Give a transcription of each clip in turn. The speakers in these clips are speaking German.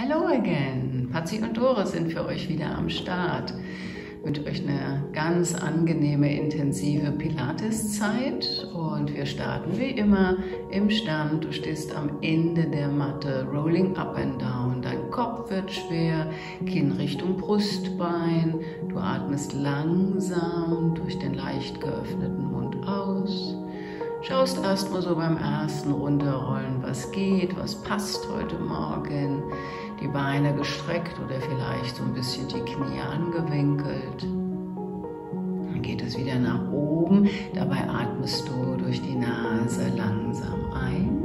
Hello again! Patsy und Doris sind für euch wieder am Start. Ich wünsche euch eine ganz angenehme, intensive Pilates-Zeit und wir starten wie immer im Stand. Du stehst am Ende der Matte, rolling up and down. Dein Kopf wird schwer, Kinn Richtung Brustbein. Du atmest langsam durch den leicht geöffneten Mund aus. Schaust erstmal so beim ersten Runterrollen, was geht, was passt heute Morgen. Die Beine gestreckt oder vielleicht so ein bisschen die Knie angewinkelt. Dann geht es wieder nach oben. Dabei atmest du durch die Nase langsam ein.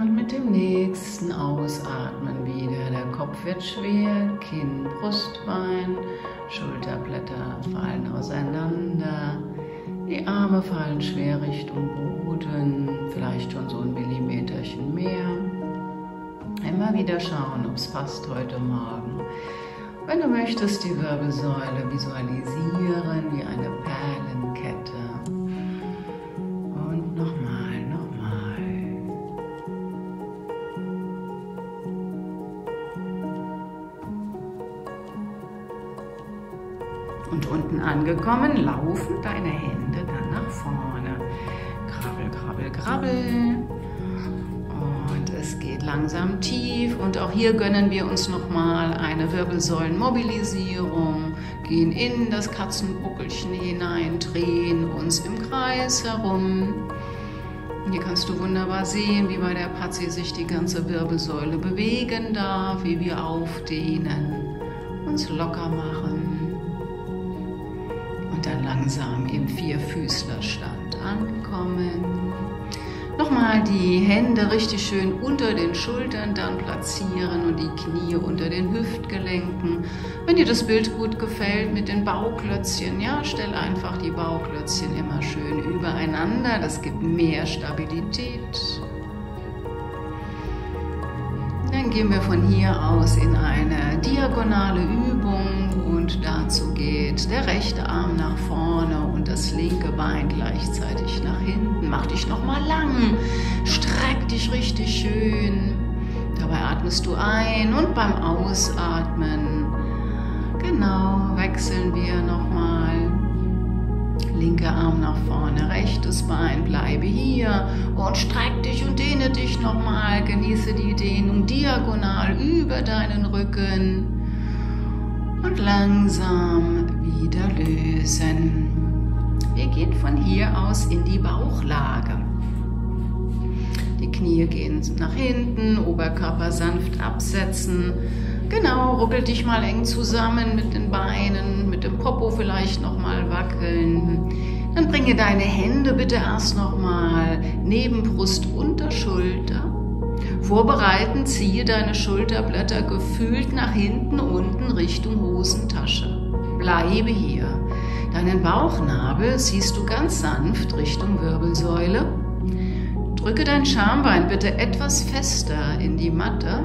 Und mit dem nächsten Ausatmen wieder. Der Kopf wird schwer, Kinn, Brustbein, Schulterblätter fallen auseinander. Die Arme fallen schwer Richtung Boden, vielleicht schon so ein Millimeterchen mehr. Immer wieder schauen, ob es passt heute Morgen. Wenn du möchtest, die Wirbelsäule visualisieren wie eine Perlenkette. Und nochmal, nochmal. Und unten angekommen, laufen deine Hände. Krabbel. Und es geht langsam tief. Und auch hier gönnen wir uns nochmal eine Wirbelsäulenmobilisierung. Gehen in das Katzenbuckelchen hinein, drehen uns im Kreis herum. Hier kannst du wunderbar sehen, wie bei der Patsy sich die ganze Wirbelsäule bewegen darf, wie wir aufdehnen, uns locker machen und dann langsam im Vierfüßlerstand ankommen. Nochmal die Hände richtig schön unter den Schultern dann platzieren und die Knie unter den Hüftgelenken. Wenn dir das Bild gut gefällt mit den Bauklötzchen, ja, stell einfach die Bauklötzchen immer schön übereinander. Das gibt mehr Stabilität. Dann gehen wir von hier aus in eine diagonale Übung und dazu geht der rechte Arm nach vorne und das linke Bein gleichzeitig nach hinten. Mach dich nochmal lang, streck dich richtig schön. Dabei atmest du ein und beim Ausatmen, genau, wechseln wir nochmal. Linker Arm nach vorne, rechtes Bein, bleibe hier und streck dich und dehne dich nochmal. Genieße die Dehnung diagonal über deinen Rücken und langsam wieder lösen. Wir gehen von hier aus in die Bauchlage. Die Knie gehen nach hinten, Oberkörper sanft absetzen. Genau, ruckel dich mal eng zusammen mit den Beinen, mit dem Popo vielleicht nochmal wackeln. Dann bringe deine Hände bitte erst nochmal neben Brust, unter Schulter. Vorbereiten, ziehe deine Schulterblätter gefühlt nach hinten, unten Richtung Hosentasche. Bleibe hier. Deinen Bauchnabel ziehst du ganz sanft Richtung Wirbelsäule. Drücke dein Schambein bitte etwas fester in die Matte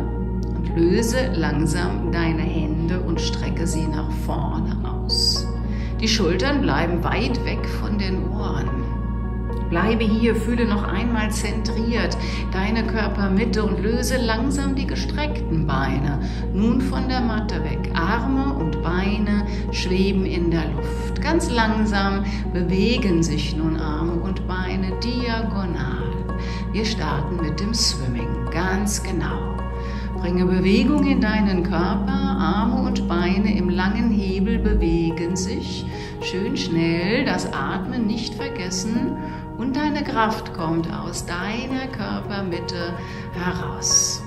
und löse langsam deine Hände und strecke sie nach vorne aus. Die Schultern bleiben weit weg von den Ohren. Bleibe hier, fühle noch einmal zentriert deine Körpermitte und löse langsam die gestreckten Beine. Nun von der Matte weg. Arme und Beine schweben in der Luft. Ganz langsam bewegen sich nun Arme und Beine diagonal. Wir starten mit dem Swimming. Ganz genau. Bringe Bewegung in deinen Körper, Arme und Beine im langen Hebel bewegen sich. Schön schnell, das Atmen nicht vergessen und deine Kraft kommt aus deiner Körpermitte heraus.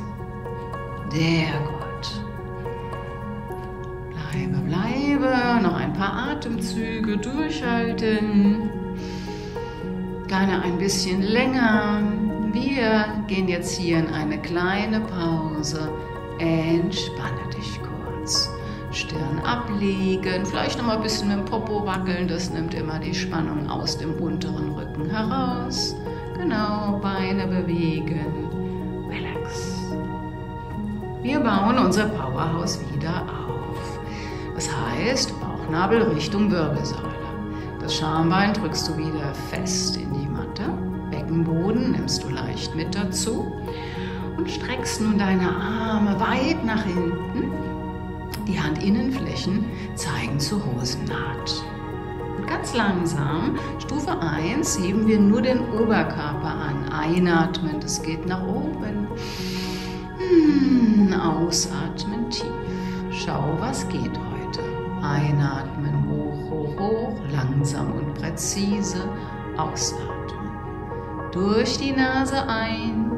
Sehr gut. Bleibe, bleibe, noch ein paar Atemzüge durchhalten. Gerne ein bisschen länger. Wir gehen jetzt hier in eine kleine Pause. Entspanne dich kurz. Stirn ablegen, vielleicht noch mal ein bisschen mit dem Popo wackeln, das nimmt immer die Spannung aus dem unteren Rücken heraus. Genau, Beine bewegen. Relax. Wir bauen unser Powerhouse wieder auf. Das heißt, Bauchnabel Richtung Wirbelsäule. Das Schambein drückst du wieder fest in die Matte. Beckenboden nimmst du leicht mit dazu. Und streckst nun deine Arme weit nach hinten. Die Handinnenflächen zeigen zur Hosennaht. Und ganz langsam, Stufe 1, heben wir nur den Oberkörper an. Einatmen, das geht nach oben. Hm, ausatmen tief. Schau, was geht heute. Einatmen, hoch, hoch, hoch, langsam und präzise. Ausatmen. Durch die Nase ein,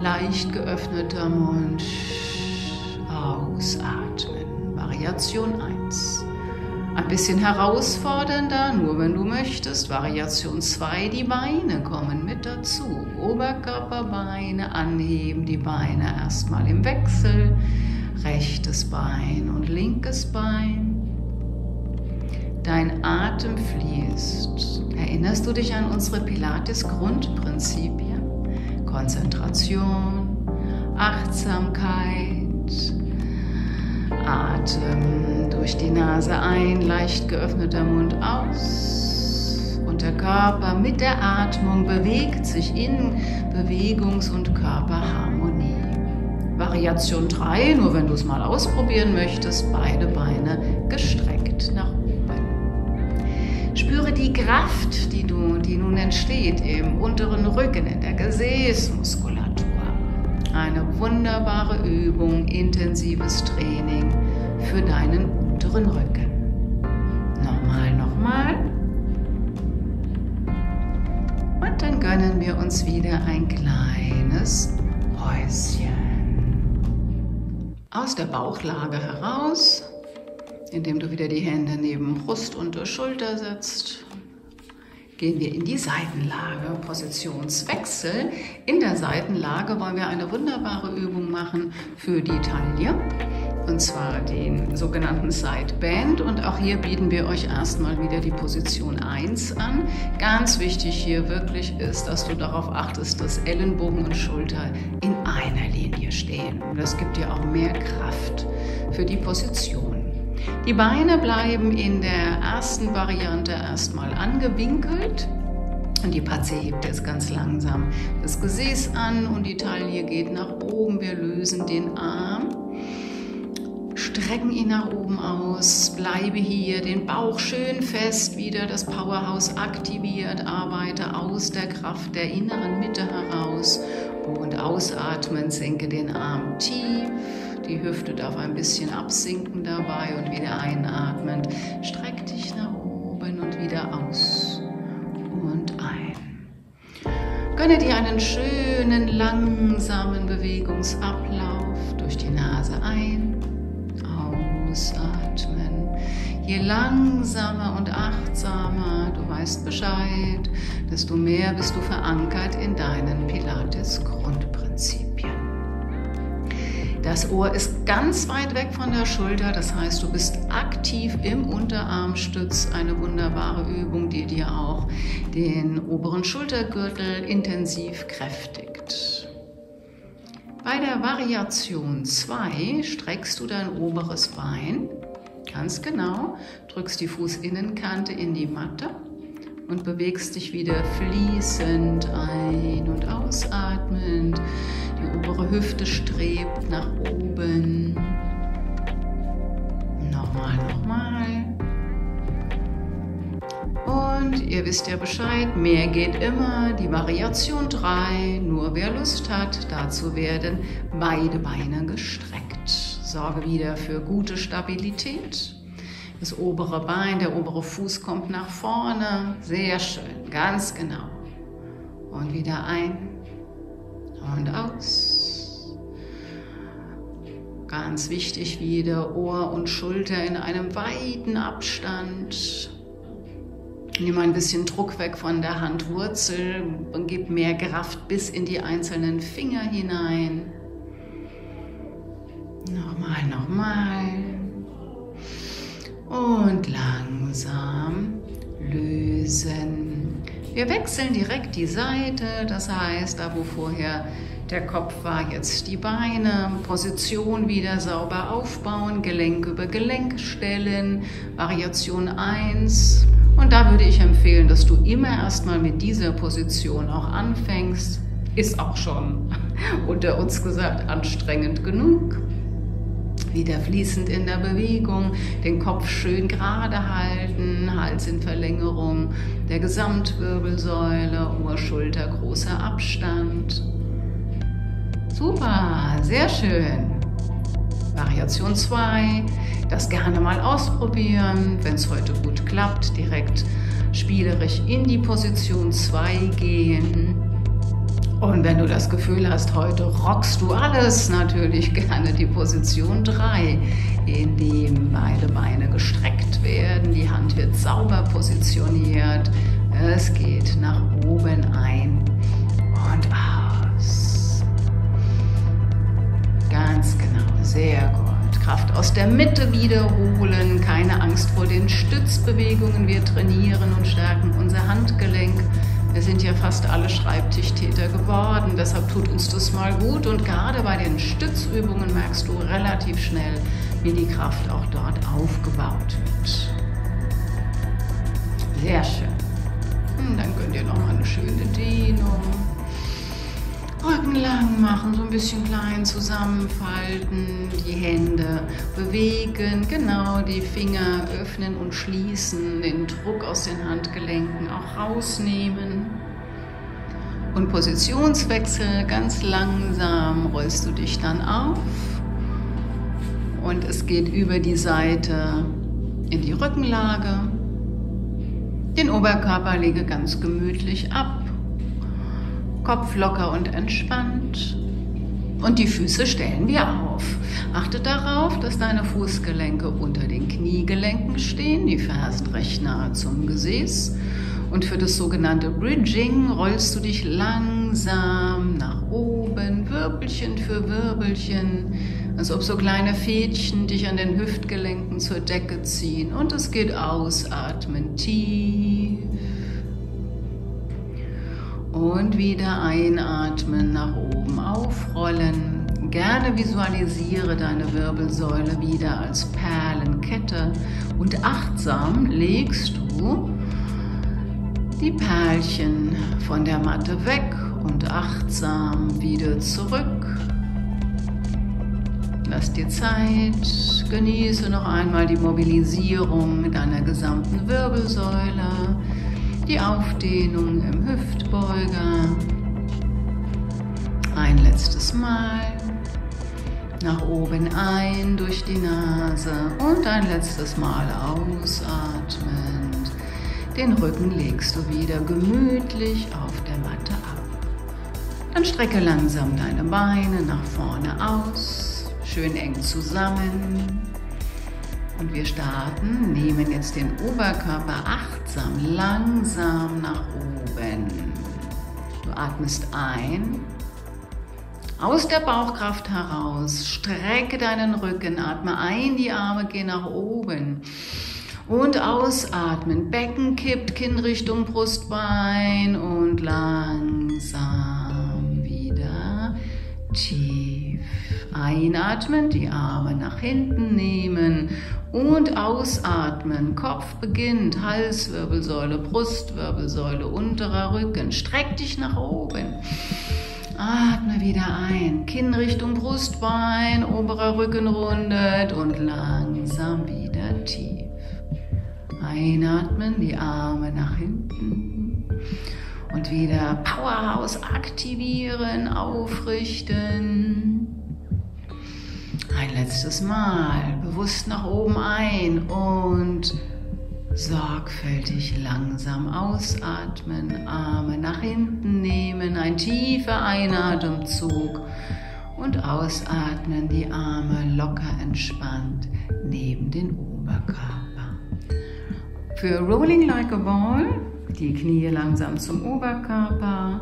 leicht geöffneter Mund, ausatmen. Variation 1. Ein bisschen herausfordernder, nur wenn du möchtest. Variation 2, die Beine kommen mit dazu. Oberkörper, Beine anheben, die Beine erstmal im Wechsel. Rechtes Bein und linkes Bein. Dein Atem fließt. Erinnerst du dich an unsere Pilates-Grundprinzipien? Konzentration, Achtsamkeit, Atem durch die Nase ein, leicht geöffneter Mund aus. Und der Körper mit der Atmung bewegt sich in Bewegungs- und Körperharmonie. Variation 3, nur wenn du es mal ausprobieren möchtest, beide Beine gestreckt nach oben. Spüre die Kraft, die, du, die nun entsteht im unteren Rücken, in der Gesäßmuskulatur. Eine wunderbare Übung, intensives Training für deinen unteren Rücken. Nochmal, nochmal. Und dann gönnen wir uns wieder ein kleines Häuschen. Aus der Bauchlage heraus indem du wieder die Hände neben Brust und Schulter setzt. Gehen wir in die Seitenlage, Positionswechsel. In der Seitenlage wollen wir eine wunderbare Übung machen für die Taille und zwar den sogenannten Side Bend und auch hier bieten wir euch erstmal wieder die Position 1 an. Ganz wichtig hier wirklich ist, dass du darauf achtest, dass Ellenbogen und Schulter in einer Linie stehen. Das gibt dir auch mehr Kraft für die Position. Die Beine bleiben in der ersten Variante erstmal angewinkelt. Und die Patze hebt jetzt ganz langsam das Gesäß an und die Taille geht nach oben. Wir lösen den Arm, strecken ihn nach oben aus, bleibe hier, den Bauch schön fest, wieder das Powerhouse aktiviert, arbeite aus der Kraft der inneren Mitte heraus und ausatmen, senke den Arm tief die Hüfte darf ein bisschen absinken dabei und wieder einatmen. Streck dich nach oben und wieder aus und ein. Gönne dir einen schönen, langsamen Bewegungsablauf durch die Nase ein, ausatmen. Je langsamer und achtsamer du weißt Bescheid, desto mehr bist du verankert in deinen Pilates-Grundprinzipien. Das Ohr ist ganz weit weg von der Schulter, das heißt, du bist aktiv im Unterarmstütz. Eine wunderbare Übung, die dir auch den oberen Schultergürtel intensiv kräftigt. Bei der Variation 2 streckst du dein oberes Bein ganz genau, drückst die Fußinnenkante in die Matte und bewegst dich wieder fließend ein- und ausatmend die obere Hüfte strebt nach oben. Nochmal, nochmal. Ihr wisst ja Bescheid, mehr geht immer. Die Variation 3, nur wer Lust hat, dazu werden beide Beine gestreckt. Sorge wieder für gute Stabilität. Das obere Bein, der obere Fuß kommt nach vorne. Sehr schön, ganz genau. Und wieder ein und aus. Ganz wichtig wieder Ohr und Schulter in einem weiten Abstand. Nimm ein bisschen Druck weg von der Handwurzel und gib mehr Kraft bis in die einzelnen Finger hinein. Nochmal, nochmal. Und langsam lösen. Wir wechseln direkt die Seite, das heißt, da wo vorher der Kopf war, jetzt die Beine, Position wieder sauber aufbauen, Gelenk über Gelenk stellen, Variation 1. Und da würde ich empfehlen, dass du immer erstmal mit dieser Position auch anfängst. ist auch schon unter uns gesagt anstrengend genug. Wieder fließend in der Bewegung, den Kopf schön gerade halten, Hals in Verlängerung der Gesamtwirbelsäule, Ohrschulter großer Abstand. Super, sehr schön. Variation 2, das gerne mal ausprobieren, wenn es heute gut klappt, direkt spielerisch in die Position 2 gehen. Und wenn du das Gefühl hast, heute rockst du alles, natürlich gerne die Position 3, in dem beide Beine gestreckt werden, die Hand wird sauber positioniert, es geht nach oben ein und aus. Ganz genau, sehr. Kraft aus der Mitte wiederholen, keine Angst vor den Stützbewegungen. Wir trainieren und stärken unser Handgelenk. Wir sind ja fast alle Schreibtischtäter geworden, deshalb tut uns das mal gut. Und gerade bei den Stützübungen merkst du relativ schnell, wie die Kraft auch dort aufgebaut wird. Sehr schön. Und dann gönnt ihr nochmal eine schöne Dehnung. Rücken lang machen, so ein bisschen klein zusammenfalten, die Hände bewegen, genau die Finger öffnen und schließen, den Druck aus den Handgelenken auch rausnehmen. Und Positionswechsel, ganz langsam rollst du dich dann auf und es geht über die Seite in die Rückenlage. Den Oberkörper lege ganz gemütlich ab Kopf locker und entspannt. Und die Füße stellen wir auf. Achte darauf, dass deine Fußgelenke unter den Kniegelenken stehen, die Fersen recht nahe zum Gesäß. Und für das sogenannte Bridging rollst du dich langsam nach oben, Wirbelchen für Wirbelchen, als ob so kleine Fädchen dich an den Hüftgelenken zur Decke ziehen. Und es geht ausatmen tief und wieder einatmen, nach oben aufrollen. Gerne visualisiere deine Wirbelsäule wieder als Perlenkette und achtsam legst du die Perlchen von der Matte weg und achtsam wieder zurück. Lass dir Zeit, genieße noch einmal die Mobilisierung deiner gesamten Wirbelsäule die Aufdehnung im Hüftbeuger. Ein letztes Mal. Nach oben ein durch die Nase und ein letztes Mal ausatmend. Den Rücken legst du wieder gemütlich auf der Matte ab. Dann strecke langsam deine Beine nach vorne aus, schön eng zusammen. Und wir starten, nehmen jetzt den Oberkörper achtsam, langsam nach oben. Du atmest ein, aus der Bauchkraft heraus, strecke deinen Rücken, atme ein, die Arme gehen nach oben. Und ausatmen, Becken kippt, Kinn Richtung Brustbein und langsam wieder tief. Einatmen, die Arme nach hinten nehmen und ausatmen. Kopf beginnt, Halswirbelsäule, Brustwirbelsäule, unterer Rücken. Streck dich nach oben. Atme wieder ein. Kinn Richtung Brustbein, oberer Rücken rundet und langsam wieder tief. Einatmen, die Arme nach hinten. Und wieder Powerhouse aktivieren, aufrichten. Letztes Mal bewusst nach oben ein und sorgfältig langsam ausatmen, Arme nach hinten nehmen, ein tiefer Einatemzug und ausatmen, die Arme locker entspannt neben den Oberkörper. Für Rolling Like a Ball die Knie langsam zum Oberkörper,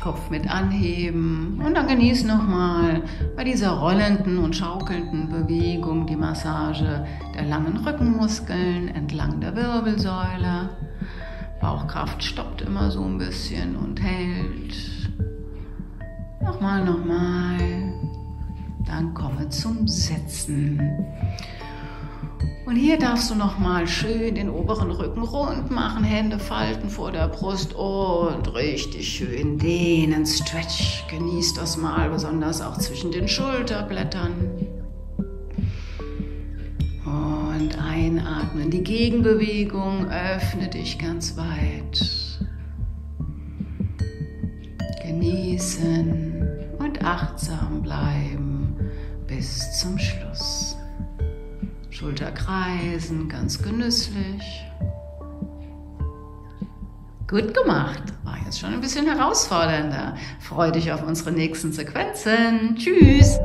Kopf mit anheben und dann genieß nochmal bei dieser rollenden und schaukelnden Bewegung die Massage der langen Rückenmuskeln entlang der Wirbelsäule. Bauchkraft stoppt immer so ein bisschen und hält. Nochmal, nochmal. Dann komme zum Sitzen. Und hier darfst du nochmal schön den oberen Rücken rund machen, Hände falten vor der Brust und richtig schön dehnen, stretch. Genieß das mal, besonders auch zwischen den Schulterblättern. Und einatmen, die Gegenbewegung, öffne dich ganz weit. Genießen und achtsam bleiben bis zum Schluss. Schulter kreisen, ganz genüsslich. Gut gemacht. War jetzt schon ein bisschen herausfordernder. Freue dich auf unsere nächsten Sequenzen. Tschüss.